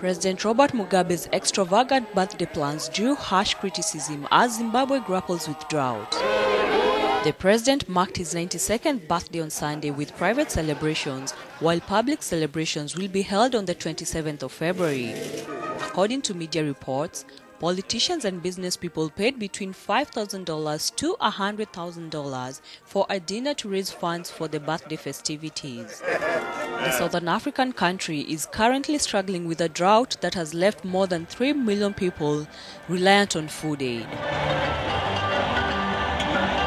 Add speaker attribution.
Speaker 1: President Robert Mugabe's extravagant birthday plans drew harsh criticism as Zimbabwe grapples with drought. The president marked his 92nd birthday on Sunday with private celebrations, while public celebrations will be held on the 27th of February. According to media reports, politicians and business people paid between $5,000 to $100,000 for a dinner to raise funds for the birthday festivities. The Southern African country is currently struggling with a drought that has left more than 3 million people reliant on food aid.